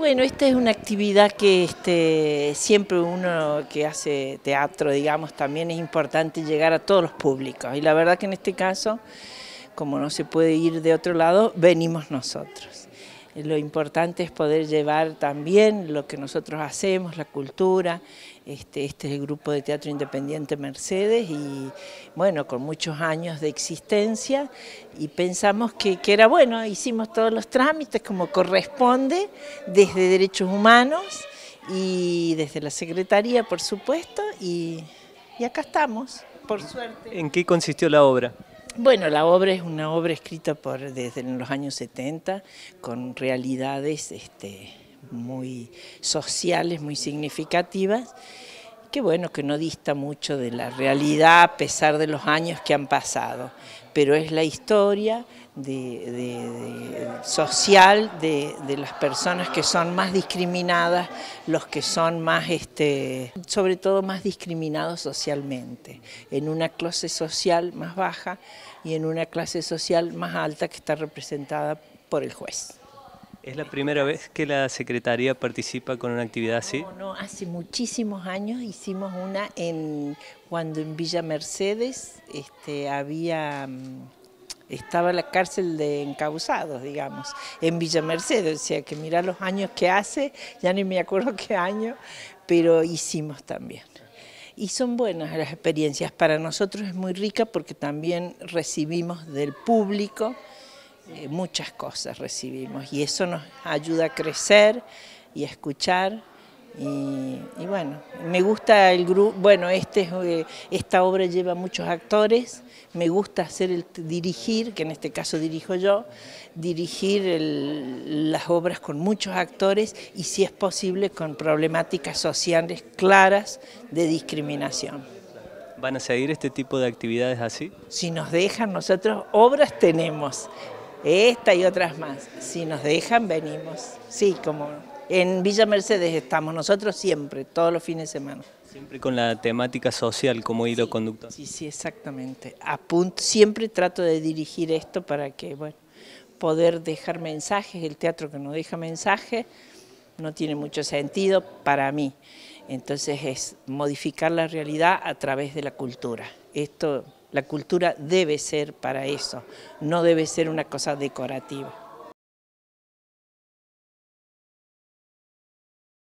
Bueno, esta es una actividad que este, siempre uno que hace teatro, digamos, también es importante llegar a todos los públicos. Y la verdad que en este caso, como no se puede ir de otro lado, venimos nosotros. Lo importante es poder llevar también lo que nosotros hacemos, la cultura. Este, este es el grupo de teatro independiente Mercedes y bueno, con muchos años de existencia y pensamos que, que era bueno, hicimos todos los trámites como corresponde desde Derechos Humanos y desde la Secretaría, por supuesto, y, y acá estamos, por suerte. ¿En qué consistió la obra? Bueno, la obra es una obra escrita por, desde los años 70 con realidades este, muy sociales, muy significativas, que bueno, que no dista mucho de la realidad a pesar de los años que han pasado, pero es la historia de, social de, las personas que son más discriminadas, los que son más, este, sobre todo más discriminados socialmente, en una clase social más baja y en una clase social más alta que está representada por el juez. ¿Es la primera vez que la Secretaría participa con una actividad así? No, no, hace muchísimos años hicimos una en cuando en Villa Mercedes este, había estaba la cárcel de encausados, digamos, en Villa Mercedes, o sea que mira los años que hace, ya ni me acuerdo qué año, pero hicimos también. Y son buenas las experiencias, para nosotros es muy rica porque también recibimos del público, eh, muchas cosas recibimos. Y eso nos ayuda a crecer y a escuchar y, bueno, me gusta el grupo, bueno, este, eh, esta obra lleva muchos actores, me gusta hacer el dirigir, que en este caso dirijo yo, dirigir las obras con muchos actores y si es posible con problemáticas sociales claras de discriminación. ¿Van a seguir este tipo de actividades así? Si nos dejan, nosotros obras tenemos, esta y otras más. Si nos dejan, venimos. Sí, como en Villa Mercedes estamos nosotros siempre, todos los fines de semana. Siempre con la temática social como hilo conductor. Sí, sí, exactamente. siempre trato de dirigir esto para que, bueno, poder dejar mensajes, el teatro que no deja mensajes no tiene mucho sentido para mí. Entonces es modificar la realidad a través de la cultura. Esto, la cultura debe ser para eso, no debe ser una cosa decorativa.